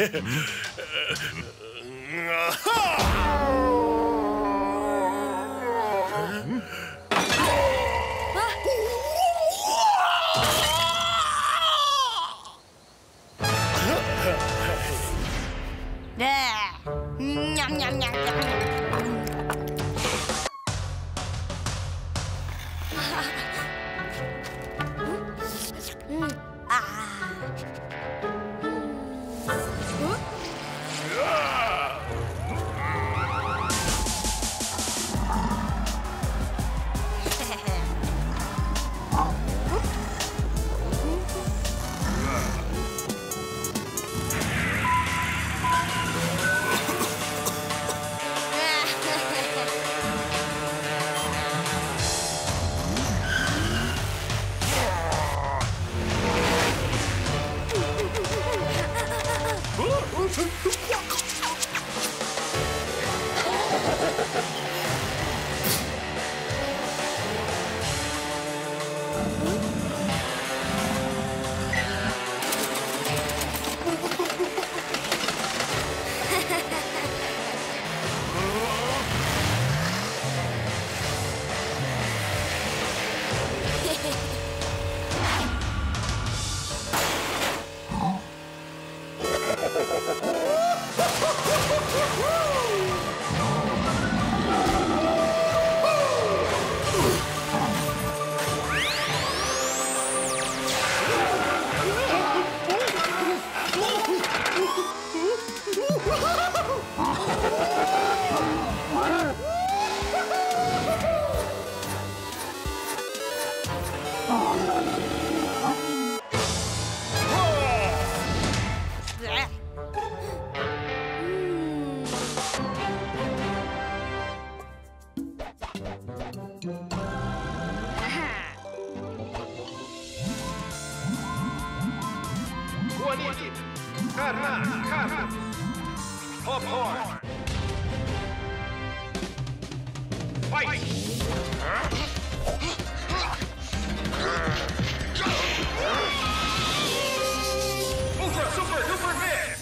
nham. Super Duper Mix!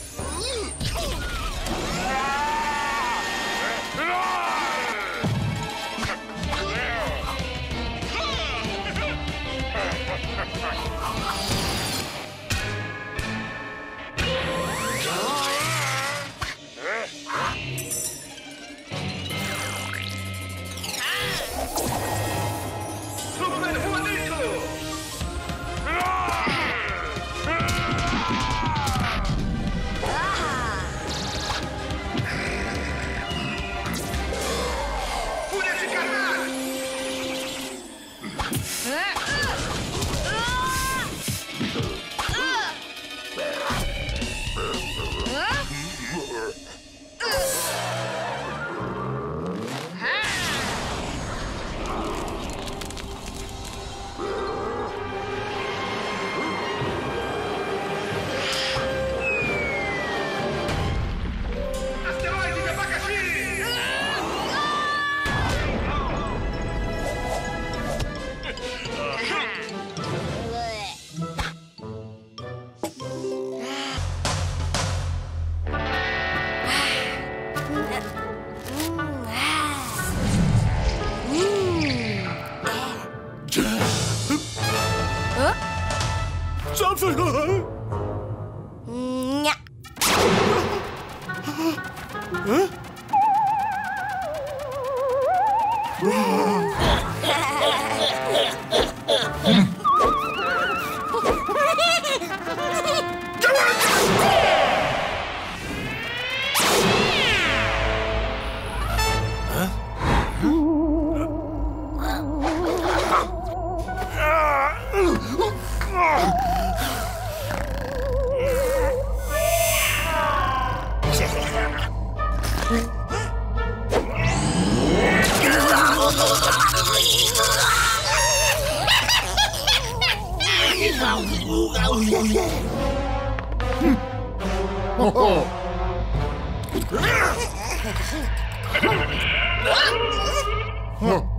三哥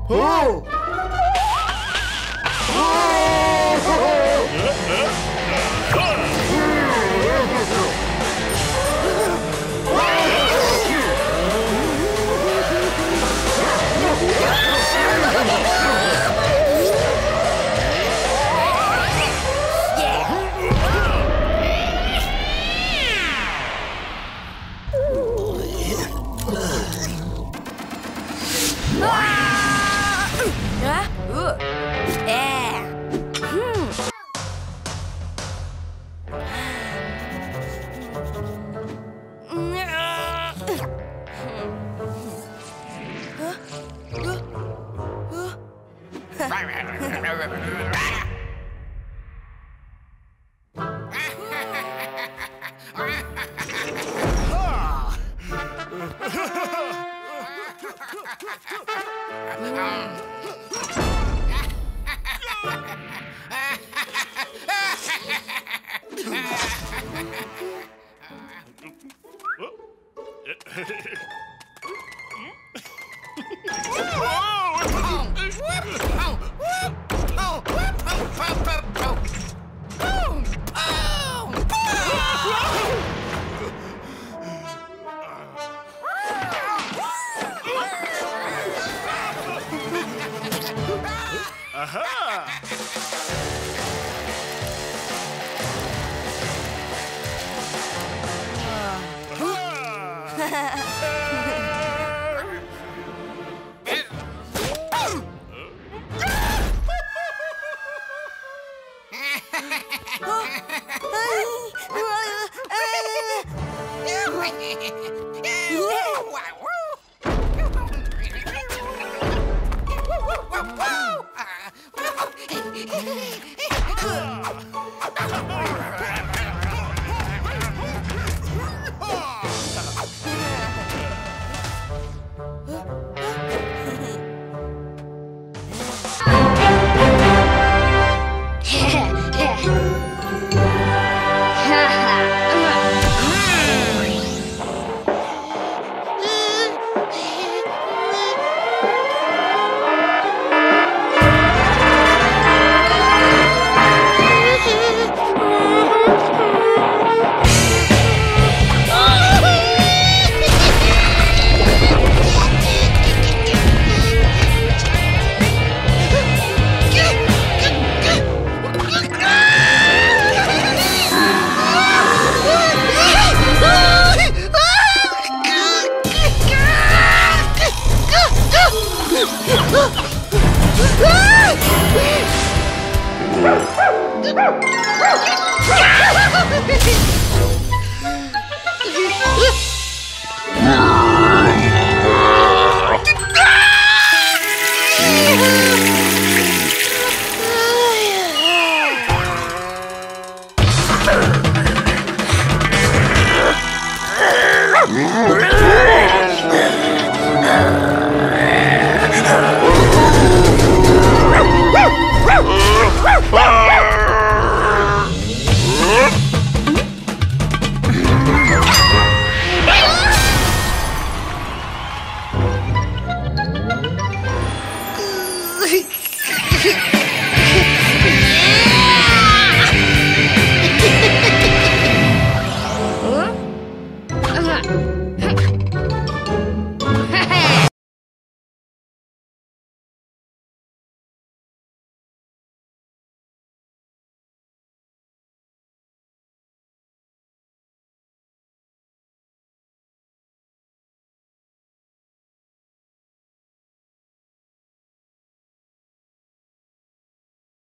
Hả? Hehehehe Huh. Ah!